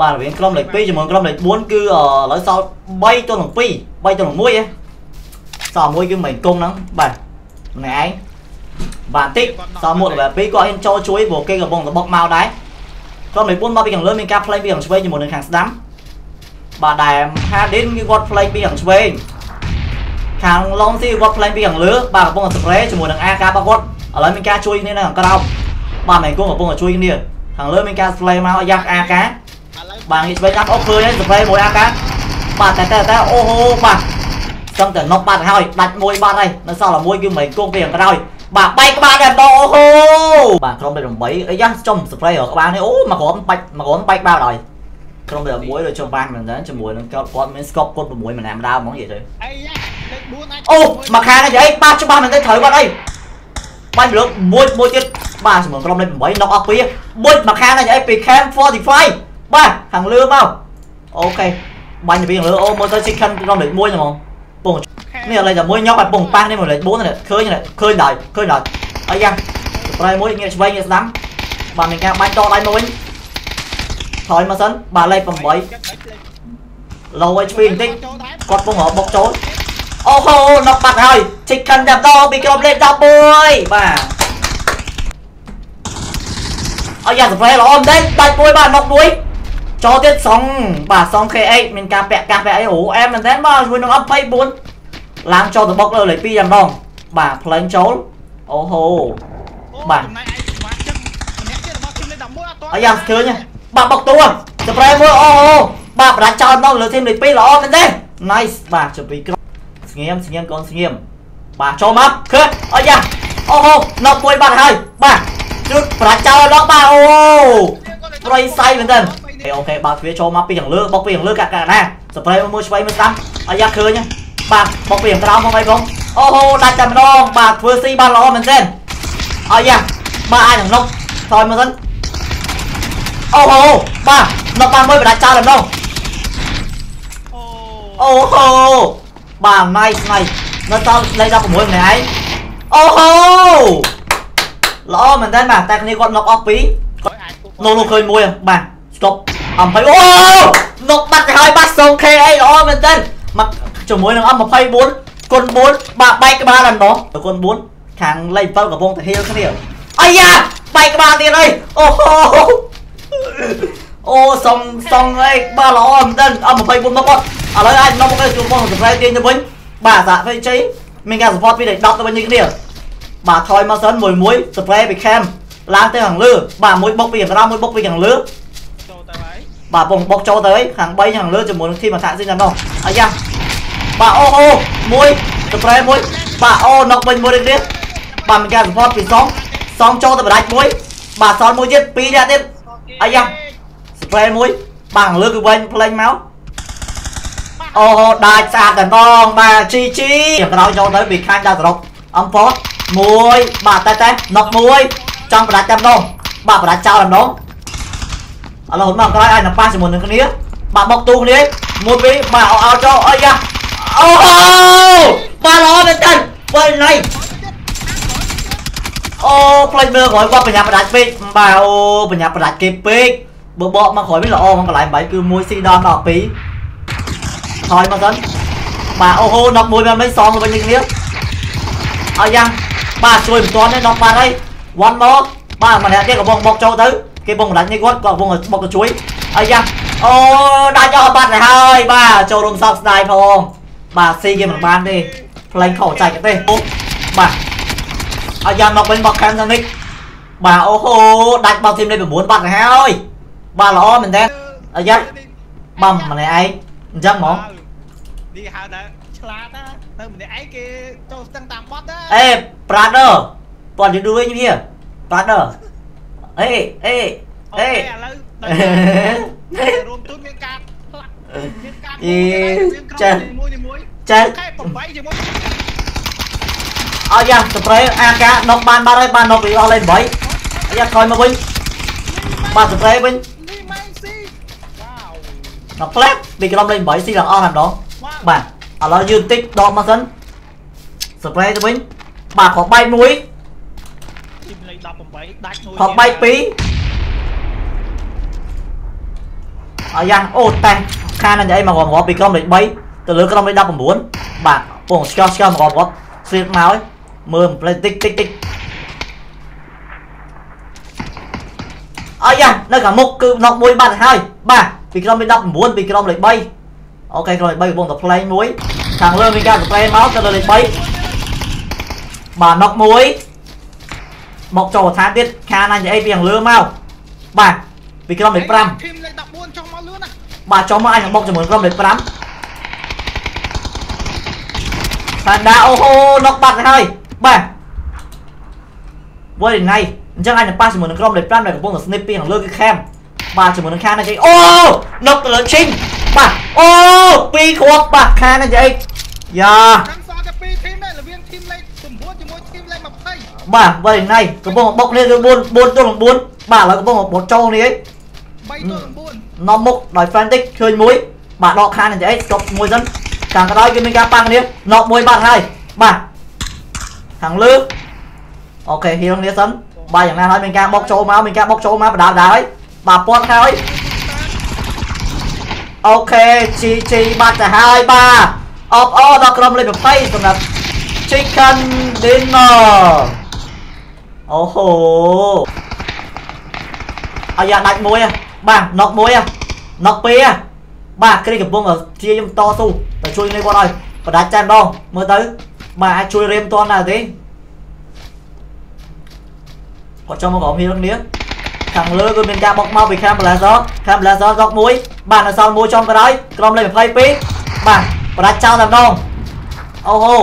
បាទរវាងក្រុមលេខ2ជាមួយក្រុមលេខ4គឺឥឡូវសល់3ទល់នឹង2 3ទល់នឹង1ហ៎សល់មួយគឺមិនគុំហ្នឹងបាទម្នាក់ឯងបាទតិចសល់មួយដល់2គាត់ហ៊ានចូលជួយព្រោះគេកំពុងតបុកមកដែរក្រុមលេខ4មកពីខាងលើមានការ play ពីខាងឆ្វេងជាមួយនឹងខាងស្ដាំបាទដែល Hardin គឺគាត់ play ពីខាងឆ្វេងខាង Long ស៊ីគាត់ play ពីខាងលើបាទកំពុងតែ spray ជាមួយនឹង AK របស់គាត់ឥឡូវមានការជួយគ្នានៅខាងក្រោមបាទមិនគង់កំពុងតែជួយគ្នាខាងលើមានការ play មកយ៉ាស់ AK បាទនេះឆ្វេងដាក់អុកឃើញហើយស្ប្រេមួយអាកាបាទតែតែតែអូហូបាទចង់តែណុកបាត់ហើយដាច់មួយបាត់ហើយនៅសល់តែមួយគឺមិនគង់ពីខាងក្រោយបាទបែកក្បាលតែម្ដងអូហូបាទក្រុមលេខ8អីយ៉ាចំស្ប្រេរកក្បាលនេះអូមកក្រុមបាច់មកក្រុមបែកក្បាលដល់ក្រុមលេខ11ដូចចង់បានមែនតើជាមួយនឹងគាត់គាត់មានស្កប់គាត់6ម្នាក់ម្ដងហ្មងនិយាយទៅអីយ៉ាលេខ4អាចអូមកខាងនេះអីបាត់ច្បាស់មែនទេត្រូវបាត់អីបាញ់លើមួយមួយទៀតបាទជាមួយក្រុមលេខ8ណុកអស់ពីមួយមកខាងនេះអីពី Cam 45 បាទខាងលើមកអូខេបាញ់ទៅពីខាងលើអូមើលទៅ chicken ក្នុងលេខ1ហ្មងពងនេះលេខតែមួយញ៉ុកឲ្យពងប៉ះនេះមកលេខ4នេះឃើញឃើញដល់ឃើញដល់អីយ៉ាងប្រៃមួយងាកឆ្វេងងាកស្ដាំបាទមានការបាញ់តដៃមកវិញថយមកសិនបាទលេខ8លោឲ្យឆ្វេងបន្តិចគាត់ពងរបុកចូលអូហូណុកបាត់ហើយ chicken តែម្ដងពីក្រុមលេខ11បាទអយ៉ាស្ប្រេល្អមែនទេដាច់មួយបាទណុកមួយ ចូលទៀតសងបាទសង K8 មានការពាក់កាសពាក់អីអូអែមមែនតើមកជាមួយនឹង24 ឡើងចូលទៅបុកលើលេខ2យ៉ាងម្ដងបាទផ្លេងចូលអូហូបាទអាយ៉ាឃើញបាទបុកតួស្ប្រេមួយអូហូបាទបដាច់ចោលម្ដងលើធីមលេខ2ល្អមែនទេ nice បាទជពីក្រុមស្ងៀមស្ងៀមកូនស្ងៀមបាទចូលមកឃើញអាយ៉ាអូហូណប់មួយបាត់ហើយបាទជូតបដាច់ចោលដល់បាទអូប្រៃសៃមែន តើអូខេបើទ្វារចូលមកពីខាងលើបុកពីខាងលើកាក់កាក់ណាស្ប្រេមួយឆ្វេងមួយស្ដាំអាយ៉ាឃើញបាទបុកពីខាងក្រោមផងអីផងអូហូដាច់តែម្ដងបាទធ្វើស៊ីបានល្អមែនទេអាយ៉ាបាទអាចនឹងនុកថយមកសិនអូហូបាទនុកបានមួយបដាច់ចោលតែម្ដងអូហូបាទ nice nice នៅដល់លេខ16ម្នាក់ឯងអូហូល្អមែនតើបាទតែគ្នាគាត់នុកអស់ពីរនោះនោះឃើញមួយបាទស្ទប់ អំ20អូនុកបាត់ទៅហើយបាត់ 0k អីល្អមែនទែនមកជាមួយនឹងអំ24គុណ4បាទបែកក្បាលដល់ណោះគុណ4ខាងលេខ7កំពុងតែហៀលគ្នាអាយ៉ាបែកក្បាលទៀតអីអូហូអូសុំសុំអីបាទល្អមែនទែនអំ24មកគាត់ឥឡូវអាចនាំមកឲ្យជួបបងសម្រាប់ទាញទៅវិញបាទសាក់វិញជ័យមានការ support ពី10ទៅវិញនេះគ្នាបាទថយមកសិនមួយមួយ spray ពី cam ឡើងទៅខាងលើបាទមួយបុកពីខាងក្រោមមួយបុកពីខាងលើ បាទបងបុកចូលទៅហើយខាង3ខាងលើជាមួយនឹងធីមអថាស៊ីណាណោះអាយ៉ាបាទអូអូមួយទៅប្រែមួយបាទអូណុកវិញមួយទៀតបាទមានការ support ពីសងសងចូលទៅបដាច់មួយបាទសល់មួយទៀតពីរទៀតអាយ៉ា spray មួយបាទខាងលើគឺវិញផ្លេញមកអូដាច់ស្អាតតែម្ដងបាទ GG ក្រោយចូលទៅពីខាងដល់សរុបអំពតមួយបាទតែតែណុកមួយចង់បដាច់តែម្ដងបាទបដាច់ចោលតែម្ដង ឥឡូវមកក្រោយឲ្យនឹងប៉ះជាមួយនឹងគ្នាបាទបុកទូគ្នាមួយពីរបាទឲ្យឲ្យចូលអីយ៉ាអូបាទល្អមែនតើវិញណៃអូផ្លេចមើលក្រោយគាត់បញ្ញាបដាច់ពេកបាទអូបញ្ញាបដាច់គេពេកបើបកមកក្រោយវិញល្អមកកន្លែងបាយគឺមួយស៊ីដល់ដល់2ថយមកសិនបាទអូហូដកមួយបានមិនសងទៅវិញគ្នាឲ្យយ៉ាងបាទជួយមិនទាន់ទេដកបាត់ហើយ one more បាទម្នាក់ទៀតកំពុងបុកចូលទៅ គេបងដាច់នេះគាត់គាត់កំពុងបុកទៅជួយអាយ៉ាអូដាច់អស់បាត់ទៅហើយបាទចូលរួមសោកស្ដាយផងបាទស៊ីគេមិនបានទេផ្លេងខោចាច់ទេបាទអាយ៉ាមកវិញបោកខានទៅនេះបាទអូហូដាច់បោកធីមលេខ9បាត់ទៅហើយបាទល្អមែនទេអាយ៉ាបំម្នាក់ឯងអញ្ចឹងហ្មងនេះហៅថាឆ្លាតណាទៅម្នាក់ឯងគេចូលស្ទឹងតាមបត់ណាអេ brother ប៉ុនយូរវិញវា brother អេអេអេឥឡូវរួមទុនមានការផ្លាក់មានការអេចាមួយមួយចាខែ8ជាមួយអរយ៉ាស្ប្រេអាកាដុកបានបាត់ហើយបានដុកពីអស់លេខ8អាយ៉ាក្រោយមកវិញបាទស្ប្រេវិញដល់ផ្លែពីក្រុមលេខ8ស៊ីឡើងអស់តែម្ដងបាទឥឡូវយើងតិចដកមកសិនស្ប្រេទៅវិញបាទខកបែកមួយទីលេខ 18ដាច់មួយខកបែក2អាយ៉ាអូតែខានអីមករាប់ពីក្រុមលេខ3ទៅលើក្រុមលេខ19បាទពងស្កោស្កោមករាប់ស្រៀតមកមើលផ្លេតិចតិចតិចអាយ៉ានៅខាងមុខគឺណុកមួយបាត់ហើយបាទពីក្រុមលេខ19ពីក្រុមលេខ3អូខេក្រុមលេខ3កំពុងតែផ្លេងមួយខាងលើមានការប្រែមកទៅលើលេខ3បាទណុកមួយ មកចូលឋានទៀតខានអញអីពីខាងលើមកបាទពីក្រុមលេខ5ធីមលេខ14ចុះមកលឿនណាបាទចុះមកអញនឹងបុកជាមួយក្រុមលេខ5ផាន់ដាអូហូណុកបាត់ទៅហើយបាទវ៉ៃថ្ងៃអញ្ចឹងអញនឹងប៉ះជាមួយនឹងក្រុមលេខ5ដែលកំពុងតែ snip ពីខាងលើគឺ cam បាទជាមួយនឹងខានណាគេអូណុកទៅលើឈីងបាទអូពីរគ្រាប់បាទខានណាគេយ៉ា បាទវ៉ៃថ្ងៃកំពុងតែបុកនេះគឺ4 4ទល់នឹង4បាទឥឡូវកំពុងតែបុកចូលនេះឯង3ទល់9នាំមុខដោយ frantic ឃើញមួយបាទដកខានអីស្គប់មួយសិនខាងក្រោយគឺមានការប៉ាំងគ្នាណកមួយបាត់ហើយបាទខាងលើអូខេហៀងគ្នាសិនបាទយ៉ាងណាហើយមានការបុកចូលមកមានការបុកចូលមកបដាបដាហើយបាទពាត់ហើយអូខេជីជីបាត់ទៅហើយបាទអបអរដល់ក្រុមលេខ20សម្រាប់ chicken dinner អូហូអាយ៉ាដាច់មួយហ៎បាទណុកមួយហ៎ណុកពីរហ៎បាទគ្រីកំពុងជាខ្ញុំតស៊ូទៅជួយនេះគាត់ហើយបដាច់តែម្ដងមើលទៅបាទអាចជួយរៀមតន់ដែរទេគាត់ចង់មកក្រុមហ៊ីគ្នាខាងលើគឺមានការបុកមកពីខាង Blazer ខាង Blazer ដកមួយបាទនៅសល់មួយចុងក្រោយក្រុមលេខ22បាទបដាច់ចោលតែម្ដងអូហូ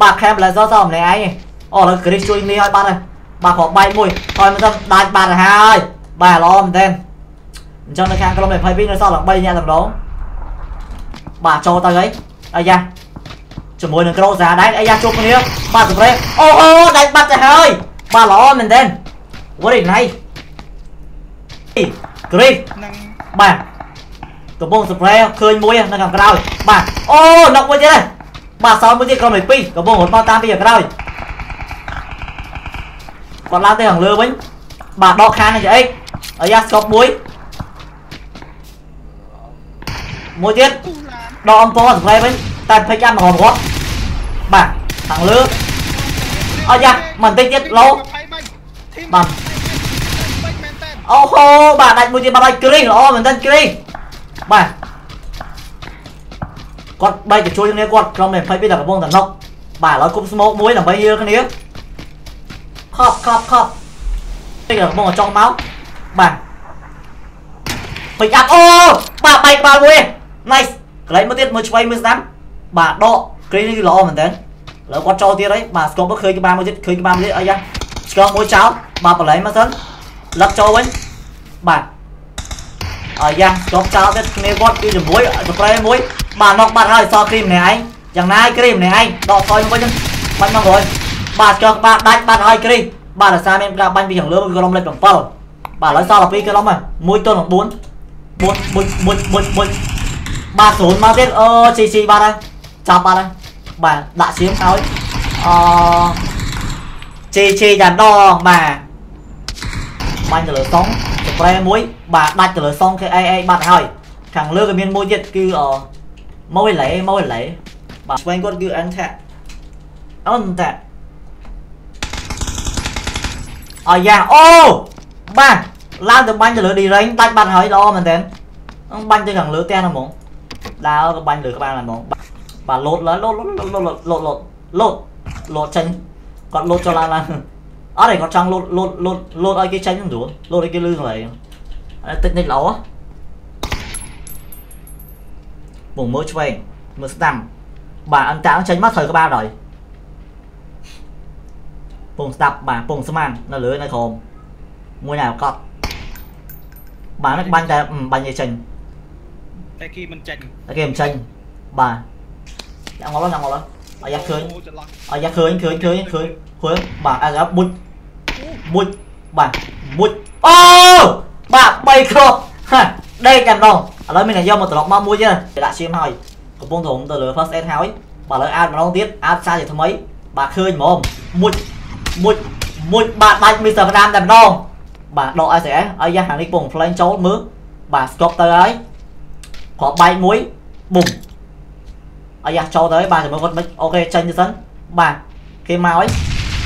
បាទខាង Blazer សល់ម្នាក់ឯងអូឥឡូវ Chris ជួយនេះឲ្យបាត់ហើយ បាទគ្រាប់បែកមួយហើយមិនទៅដាច់បាត់ទៅហើយបាទល្អមែនទែនអញ្ចឹងនៅខាងក្រុម22នៅសល់ឡើង3នាក់តែម្ដងបាទចូលទៅហើយអាយ៉ាជាមួយនឹងក្រូសាដែរអាយ៉ាជួបគ្នាបាទសម្រេចអូអូដាច់បាត់ទៅហើយបាទល្អមែនទែន very nice គ្រីសនឹងបាទកំពុង spray ឃើញមួយនៅខាងក្រោយបាទអូណុកមួយទៀតហើយបាទសល់មួយទៀតក្រុម12កំពុងរត់មកតាមពីខាងក្រោយ គាត់ឡើងទៅខាងលើវិញបាទដកខាននេះអីអាយ៉ាស្កប់មួយមួយទៀតគូឡានដកអំពង spray វិញតែពេចអាមករត់បាទខាងលើអាយ៉ាមិនតិចទៀតឡូធីមបាទបាច់មែនតើអូហូបាទដាច់មួយទៀតបាត់ហើយគ្រីល្អមែនតើគ្រីបាទគាត់បែកទៅជួយគ្នាគាត់ក្រុមនេះ22តែកំពុងតែណុកបាទឥឡូវគុំស្មោកមួយដើម្បីហៀលគ្នា ខប់ខប់ខប់នេះកំពុងតែចង់មកបាទពេញអាប់អូបាទបែកក្បាលមួយ nice កន្លែងមួយទៀតមើលឆ្វេងមើលស្ដាំបាទដកគ្រីនេះគឺល្អមែនតើឥឡូវគាត់ចូលទៀតហើយបាទស្គប់ទៅឃើញក្បាលមួយទៀតឃើញក្បាលមួយទៀតអីយ៉ាស្គប់មួយចោលបាទបលែងមកសិនលឹកចូលវិញបាទអាយ៉ាស្គប់ចោលទៀតគ្នាគាត់គឺជាមួយស្ប្រេមួយបាទណុកបាត់ហើយសល់គ្រីមម្នាក់ឯងយ៉ាងណាគ្រីមម្នាក់ឯងដកថយមកវិញបាច់មករួយ បាទចុះក្បាលដាច់បាទឲ្យគ្រីសបាទរសារមានការបាញ់ពីខាងលើគឺក្រុមលេខ7បាទឥឡូវសល់12ក្រុមហើយ1ទល់នឹង4 1 1 1 1បាទ0មកទៀតអូស៊ីស៊ីបាទហើយចាប់បាទហើយបាទដាក់សៀមឲ្យអជេជេតែម្ដងបាទបាញ់ទៅលើសងស្ប្រេមួយបាទដាច់ទៅលើសងគេអីអីបាត់ហើយខាងលើក៏មានមួយទៀតគឺអម៉ូយឡេម៉ូយឡេបាទស្វែងគាត់គឺអិនថាអិនតា អយ៉ាអូបាទឡើងទៅបាញ់ទៅលើឌីរ៉េងដាច់បាត់ហើយល្អមែនទែនបាញ់ទៅខាងលើផ្ទះហ្នឹងហ្មងដើរទៅបាញ់លើក្បាលហ្នឹងហ្មងបាទលោតឡើងលោតលោតលោតលោតលោតលោតចេញគាត់លោតចូលឡើងឡើងអត់ទេគាត់ចង់លោតលោតលោតលោតឲ្យគេចេញហ្នឹងព្រោះលោតឲ្យគេលឺហ្នឹងហើយតិចនិចល្អបងមើលឆ្វេងមើលស្ដាំបាទអន្តរចេញមកត្រូវក្បាល rồi ពងស្ដាប់បាទពងស្មាននៅលើនៅក្រោមមួយណែកត់បាទនេះបាញ់តែបាញ់ឲ្យចេញតែគេមិនចាញ់តែគេមិនចេញបាទយ៉ាងងល់យ៉ាងងល់អាយ៉ាឃើញអូចន្លោះអាយ៉ាឃើញឃើញឃើញឃើញឃើញបាទអាយ៉ាបុចបុចបាទបុចអូបាទ3គ្រាប់ហាដេកតែម្ដងឥឡូវមានតែយកមកត្រឡប់មកមួយទៀតដាក់ឈាមហើយកំពុងត្រងទៅលើ first aid ហើយបាទឥឡូវអាតម្ដងទៀតអាតសារជាថ្មីបាទឃើញហ្មងមួយ មួយមួយបាទដាច់មីស្ទ័រក្តាមតែម្ដងបាទដក SAS អាយ៉ាខាងនេះពង flame ចូលមើលបាទ scope ទៅហើយគ្រាប់បែកមួយប៊ុំអាយ៉ាចូលទៅហើយបាទចាំមើលគាត់មិនអូខេចេញទៅសិនបាទគេមកហើយ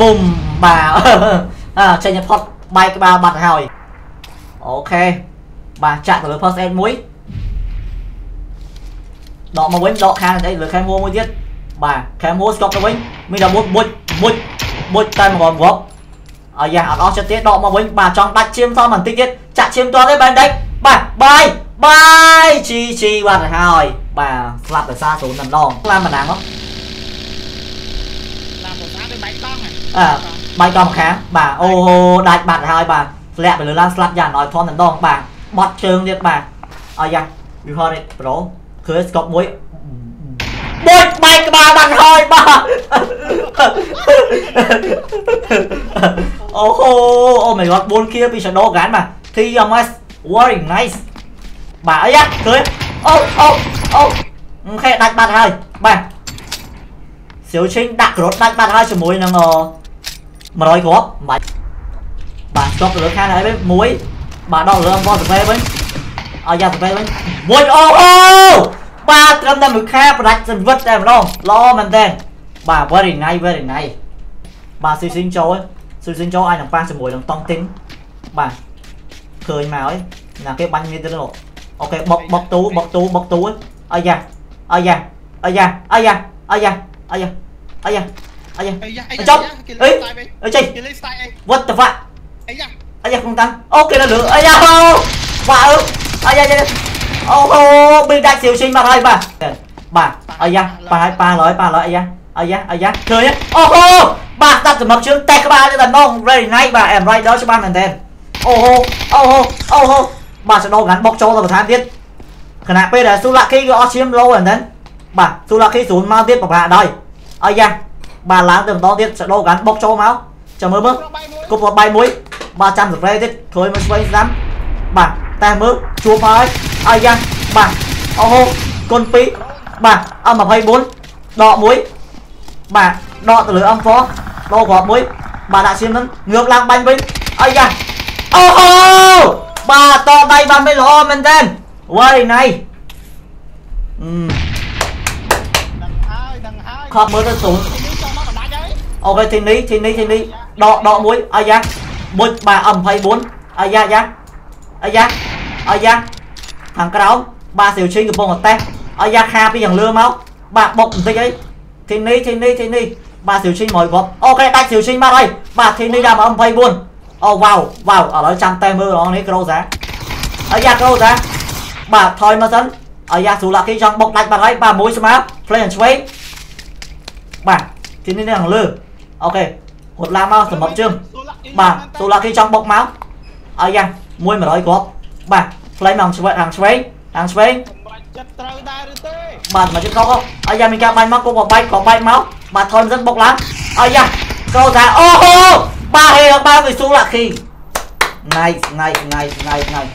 ប៊ុំបាទអើចេញទៅផុតបែកក្បាលបាត់ទៅហើយអូខេបាទចាក់ទៅលើ first aid មួយដកមកវិញដកខាងអីលើខែមួមួយទៀតបាទខែមួស្គប់ទៅវិញមានតែមួយបុចបុច បុចតែមកវឹកអាយ៉ាអត់អស់ចិត្តទេដកមកវិញបាទចង់ដាច់ឈាមសោះបន្តិចទៀតចាក់ឈាមទាត់ទេបែនដេកបាទបាយបាយជីជីបាត់ហើយបាទស្លាប់ដោយសារ0ដណ្ដងខ្លាមិនណាមកខ្លាប្រសាទៅបាយកង់អើបាយកង់ខាងបាទអូដាច់បាត់ហើយបាទធ្លាក់ទៅលើឡានស្លាប់យ៉ាងអត់ធំដណ្ដងបាទបត់ជើងទៀតបាទអាយ៉ា you heard it bro ឃើញស្កប់មួយ បុចបែកក្បាលបាត់ហើយបាទអូហូអូ my god 4 kill ពី Shadow Gun បាទ TMS very nice បាទអីយ៉ាឃើញអូអូអូអូខេដាច់បាត់ហើយបាទសៀវឈិងដាក់ក្រូតដាច់បាត់ហើយជាមួយនឹងអ100គ្រាប់មិនបាច់បាទស្គប់ទៅលើខាងហើយវិញមួយបាទដល់លើអំបោះស្ពេវិញឲ្យយ៉ាស្ពេវិញមួយអូអូ បាទត្រឹមតែមួយខាប្រដាច់សន្វិតតែម្ដងល្អមែនតើបាទ very nice very nice បាទស៊ីស៊ីងចូលស៊ីស៊ីងចូលអាចនឹងប៉ះជាមួយនឹងតង់ទីនបាទឃើញមកហើយណាគេបាញ់មានទៅនោះអូខេបុកបុកទូបុកទូបុកទូអាយ៉ាអាយ៉ាអាយ៉ាអាយ៉ាអាយ៉ាអាយ៉ាអាយ៉ាអាយ៉ា ấy da ấy Ở da trong. cái Ấy. lên style ấy អីចេះ cái lên style ấy what the fuck ấy da អាយ៉ាក្នុងតាំងអូគេនៅលើអាយ៉ាបាទអើអាយ៉ាយ៉ា អូហូប៊ីដាច់សៀវឈិញបាត់ហើយបាទបាទអាយ៉ាប៉ាហើយប៉ាឡើយប៉ាឡើយអាយ៉ាអាយ៉ាអាយ៉ាឃើញអូហូបាទដាក់សម្រាប់ជើងតេះក្បាលទៅដល់នង very nice បាទ em rider ច្បាស់មែនតើអូហូអូហូអូហូបាទសដោកានបុកចូលទៅបន្ថែមទៀតខណៈពេលដែលស៊ូឡាគីក៏អស់ឈាមលោមែនតើបាទស៊ូឡាគីស្រួលមកទៀតប្រហាដែរអាយ៉ាបាទឡើងទៅម្ដងទៀតសដោកានបុកចូលមកចាំមើលមើល Nó bay mũi គប់បបាយមួយបាទចាំស្ប្រេទៀតឃើញមកស្វែងស្ដាំបាទតែមើលជួបហើយ អាយ៉ាបាទអូហូគុណ2បាទអម24ដកមួយបាទដកទៅលើអំហ្វដកគ្រាប់មួយបាទដាក់ឈាមហ្នឹងងើបឡើងបាញ់វិញអាយ៉ាអូហូបាទតដៃបានមិនល្អមែនតើ very nice អឺ đằng hai đằng hai ខប់មើលទៅศูនย์ Thì nếu cho nó mà đánh ấy អូខេទីនេះទីនេះទីនេះដកដកមួយអាយ៉ាមួយបាទអ24អាយ៉ាយ៉ាអាយ៉ាអាយ៉ា ខាងក្រោមបាទសៀវឈិងកំពុងតែតេសអាយ៉ាខាពីយ៉ាងលឿមកបាទបុកបន្តិចអីទីនេះទីនេះទីនេះបាទសៀវឈិងមកគាត់អូខេដាច់សៀវឈិងមកហើយបាទទីនេះដាក់មក24អូវ៉ាវវ៉ាវឥឡូវចាំតេសមើលរងនេះក្រូសាអាយ៉ាក្រូសាបាទថយមកសិនអាយ៉ាស៊ូឡាគីចង់បុកដាច់បាត់ហើយបាទមួយស្មើ play and sway បាទទីនេះនៅខាងលើអូខេរត់ឡើងមកសម្រាប់ជើងបាទសូឡាគេចង់បុកមកអាយ៉ាមួយ100គ្រាប់បាទ ផ្លេងមកឆ្វេងខាងឆ្វេងខាងឆ្វេង chất trời đai rồi tê បាទមកជិតកុកអាយ៉ាមានការបាញ់មកគុកក៏បែកក៏បែកមកបាទថយមិនសិនបុកឡើងអាយ៉ាចូលថាអូហូបាទហេបាទវិសុឡាគី nice nice nice nice nice